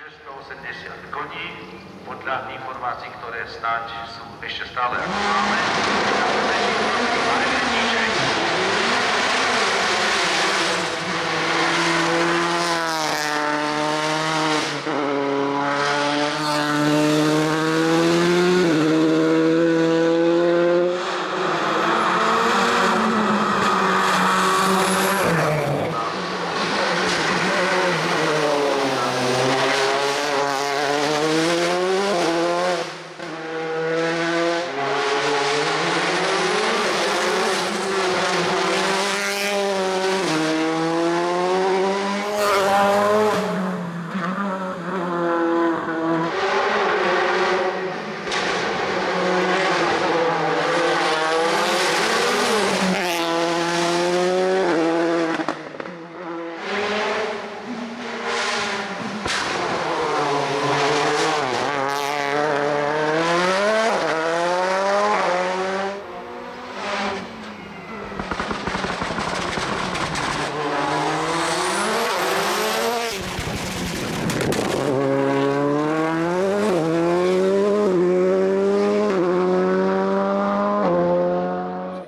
680 koní, podľa informácií, ktoré snáď sú ešte stále aktuálne. Marek Rybníček.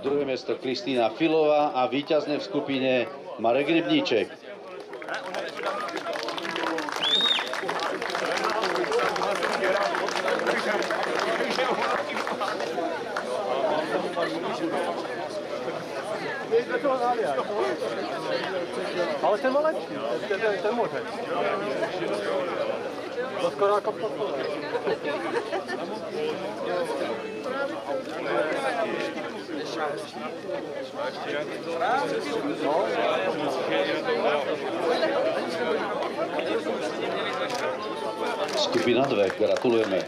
Druhé miesto Kristýna Filová a víťazne v skupine Marek Rybníček. Ale ten má lepší, ten, ten, ten môže. To skoro ako posledný. Skupina 2, gratulujeme.